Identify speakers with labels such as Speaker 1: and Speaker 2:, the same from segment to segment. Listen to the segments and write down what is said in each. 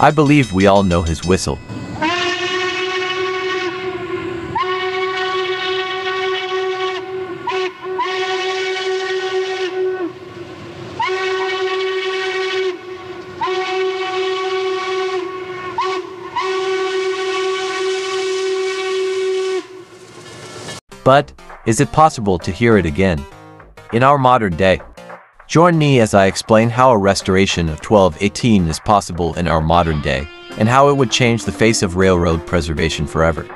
Speaker 1: I believe we all know his whistle. But, is it possible to hear it again? In our modern day. Join me as I explain how a restoration of 1218 is possible in our modern day, and how it would change the face of railroad preservation forever.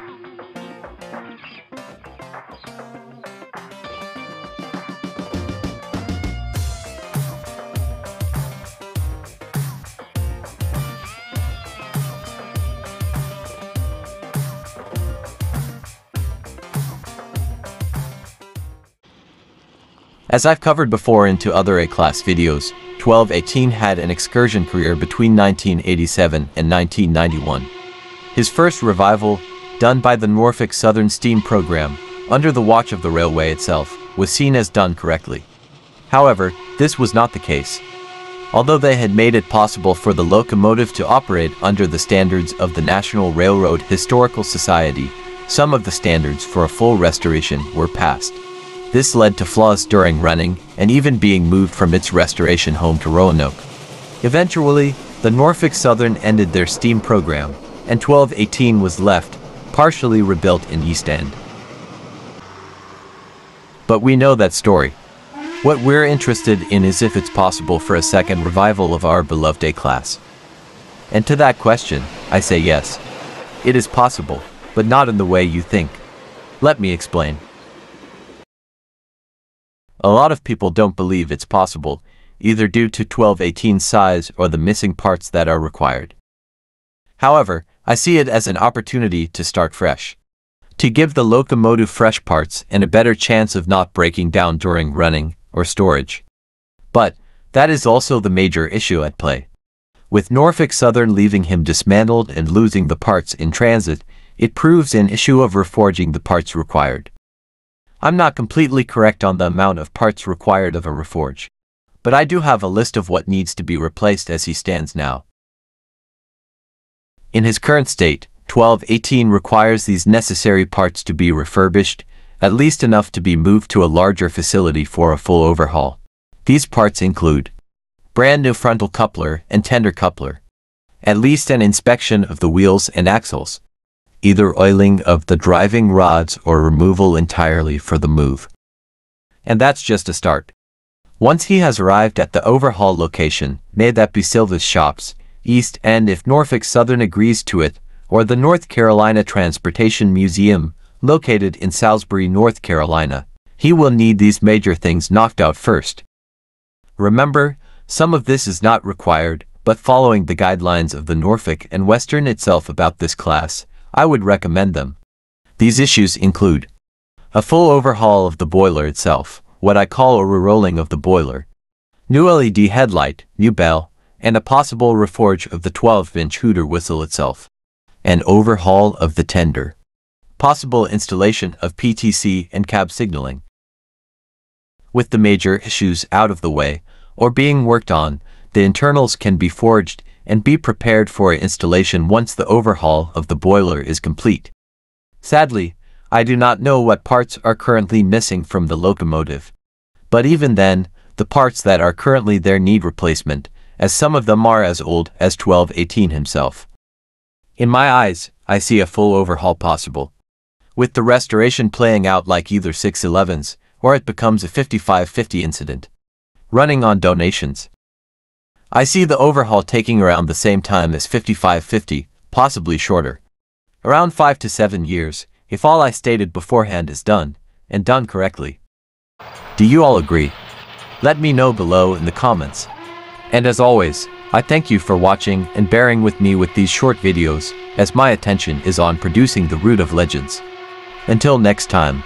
Speaker 1: As I've covered before into other A-class videos, 1218 had an excursion career between 1987 and 1991. His first revival, done by the Norfolk Southern Steam Program, under the watch of the railway itself, was seen as done correctly. However, this was not the case. Although they had made it possible for the locomotive to operate under the standards of the National Railroad Historical Society, some of the standards for a full restoration were passed. This led to flaws during running and even being moved from its restoration home to Roanoke. Eventually, the Norfolk Southern ended their steam program, and 1218 was left, partially rebuilt in East End. But we know that story. What we're interested in is if it's possible for a second revival of our beloved A-class. And to that question, I say yes. It is possible, but not in the way you think. Let me explain. A lot of people don't believe it's possible, either due to 1218 size or the missing parts that are required. However, I see it as an opportunity to start fresh. To give the locomotive fresh parts and a better chance of not breaking down during running or storage. But, that is also the major issue at play. With Norfolk Southern leaving him dismantled and losing the parts in transit, it proves an issue of reforging the parts required. I'm not completely correct on the amount of parts required of a reforge, but I do have a list of what needs to be replaced as he stands now. In his current state, 1218 requires these necessary parts to be refurbished, at least enough to be moved to a larger facility for a full overhaul. These parts include brand new frontal coupler and tender coupler, at least an inspection of the wheels and axles, either oiling of the driving rods or removal entirely for the move. And that's just a start. Once he has arrived at the overhaul location, may that be Silva's shops, East End if Norfolk Southern agrees to it, or the North Carolina Transportation Museum, located in Salisbury, North Carolina, he will need these major things knocked out first. Remember, some of this is not required, but following the guidelines of the Norfolk and Western itself about this class, I would recommend them. These issues include a full overhaul of the boiler itself, what I call a re-rolling of the boiler, new LED headlight, new bell, and a possible reforge of the 12-inch hooter whistle itself, an overhaul of the tender, possible installation of PTC and cab signaling. With the major issues out of the way, or being worked on, the internals can be forged and be prepared for installation once the overhaul of the boiler is complete. Sadly, I do not know what parts are currently missing from the locomotive. But even then, the parts that are currently there need replacement, as some of them are as old as 1218 himself. In my eyes, I see a full overhaul possible. With the restoration playing out like either 611s, or it becomes a 5550 incident. Running on donations. I see the overhaul taking around the same time as 5550, possibly shorter. Around 5 to 7 years, if all I stated beforehand is done, and done correctly. Do you all agree? Let me know below in the comments. And as always, I thank you for watching and bearing with me with these short videos, as my attention is on producing the root of legends. Until next time.